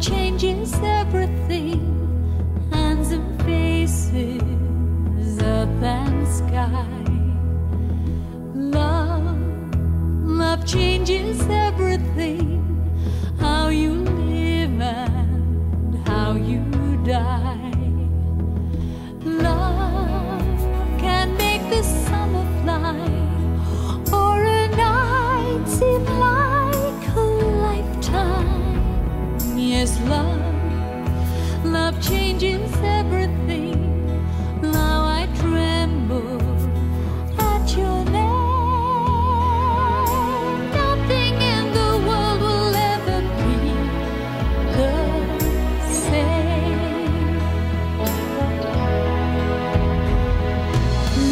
changes everything. Hands and faces, earth and sky. Love, love changes everything. How you love changes everything. Now I tremble at your name. Nothing in the world will ever be the same.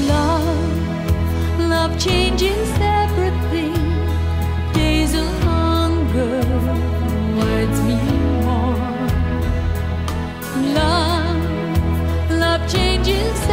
Love, love changes. changes.